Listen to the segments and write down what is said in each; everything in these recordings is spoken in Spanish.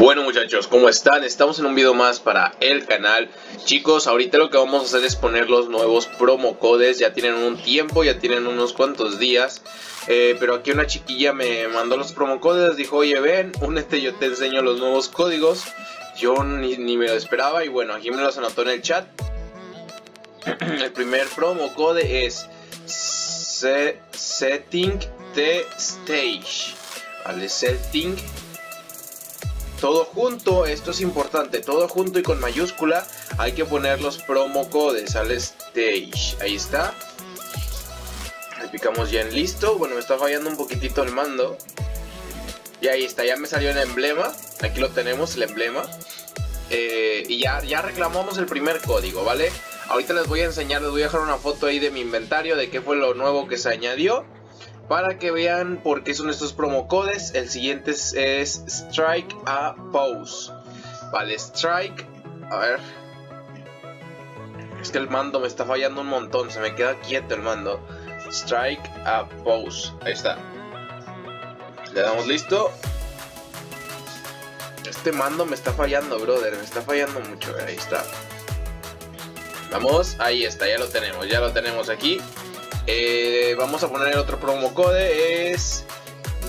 Bueno muchachos, ¿cómo están? Estamos en un video más para el canal. Chicos, ahorita lo que vamos a hacer es poner los nuevos promo codes. Ya tienen un tiempo, ya tienen unos cuantos días. Eh, Pero aquí una chiquilla me mandó los promo codes. Dijo, oye ven, únete, yo te enseño los nuevos códigos Yo ni, me lo esperaba y bueno, aquí me los anotó en el chat. El primer promo code es Setting the Stage. Vale, Setting. Todo junto, esto es importante, todo junto y con mayúscula hay que poner los promo codes al stage, ahí está. Le picamos ya en listo, bueno me está fallando un poquitito el mando. Y ahí está, ya me salió el emblema, aquí lo tenemos, el emblema. Eh, y ya, ya reclamamos el primer código, ¿vale? Ahorita les voy a enseñar, les voy a dejar una foto ahí de mi inventario de qué fue lo nuevo que se añadió. Para que vean por qué son estos promocodes, el siguiente es, Strike a Pose. Vale, Strike. A ver. Es que el mando me está fallando un montón, se me queda quieto el mando. Strike a Pose. Ahí está. Le damos listo. Este mando me está fallando, brother. Me está fallando mucho. Ahí está. Vamos, ahí está, ya lo tenemos, ya lo tenemos aquí. Eh, vamos a poner el otro promo code, es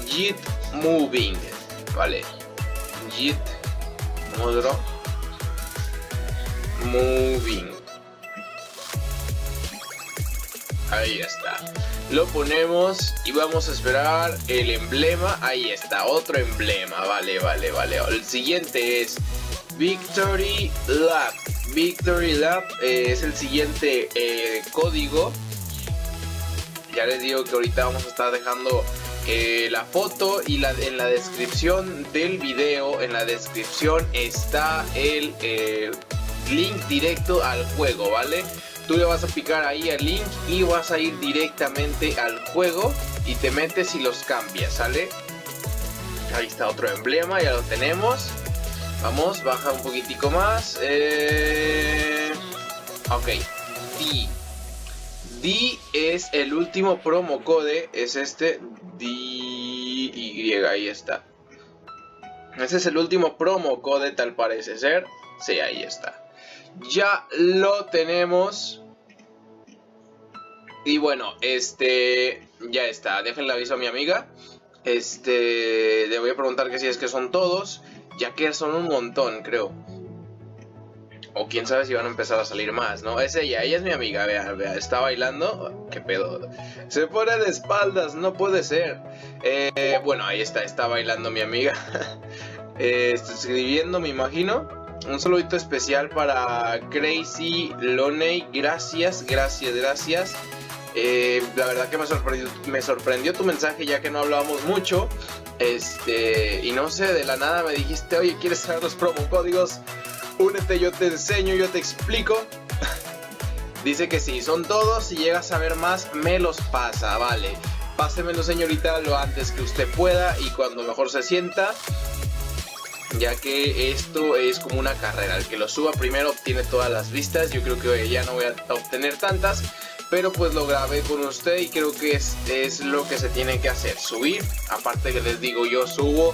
JIT Moving, vale, JIT Moving. Ahí está. Lo ponemos y vamos a esperar el emblema. Ahí está, otro emblema. Vale, vale, vale. El siguiente es Victory Lab. Victory Lab eh, es el siguiente eh, código ya les digo que ahorita vamos a estar dejando eh, la foto y la, en la descripción del video, en la descripción está el link directo al juego, ¿vale? Tú le vas a picar ahí al link y vas a ir directamente al juego y te metes y los cambias, ¿sale? Ahí está otro emblema, ya lo tenemos. Vamos, baja un poquitico más. Eh... Ok. Y D es el último promo code, es este Y ahí está. Ese es el último promo code, tal parece ser. Sí, ahí está. Ya lo tenemos. Y bueno, este ya está. Déjenle aviso a mi amiga. Este, le voy a preguntar que si es que son todos, ya que son un montón, creo. O quién sabe si van a empezar a salir más, ¿no? Es ella, ella es mi amiga, vea, vea, está bailando. ¿Qué pedo? Se pone de espaldas, no puede ser. Eh, bueno, ahí está, está bailando mi amiga. eh, estoy escribiendo, me imagino. Un saludito especial para Crazy Loney. Gracias, gracias, gracias. Eh, la verdad que me sorprendió, me sorprendió tu mensaje ya que no hablábamos mucho. Este, y no sé, de la nada me dijiste, oye, ¿quieres saber los promo códigos? Únete, yo te enseño, yo te explico. Dice que sí, son todos. Si llegas a ver más, me los pasa, vale. Pásemelo, señorita, lo antes que usted pueda y cuando mejor se sienta. Ya que esto es como una carrera. El que lo suba primero obtiene todas las vistas. Yo creo que ya no voy a obtener tantas. Pero pues lo grabé con usted y creo que es, es lo que se tiene que hacer. Subir. Aparte que les digo, yo subo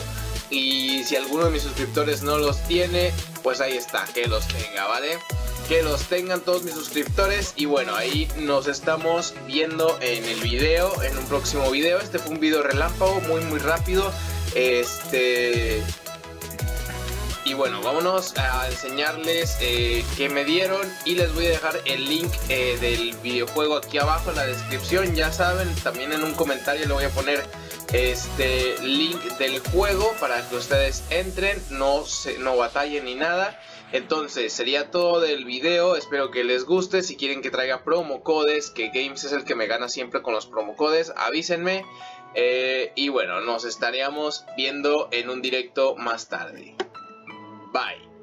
y si alguno de mis suscriptores no los tiene, pues ahí está, que los tenga, ¿vale? Que los tengan todos mis suscriptores y bueno, ahí nos estamos viendo en el video, en un próximo video. Este fue un video relámpago, muy muy rápido. Este... Y bueno, vámonos a enseñarles eh, qué me dieron y les voy a dejar el link eh, del videojuego aquí abajo en la descripción. Ya saben, también en un comentario le voy a poner este link del juego para que ustedes entren, no, se, no batallen ni nada. Entonces sería todo del video, espero que les guste, si quieren que traiga promo codes, que Games es el que me gana siempre con los promo codes, avísenme. Eh, y bueno, nos estaríamos viendo en un directo más tarde. Bye.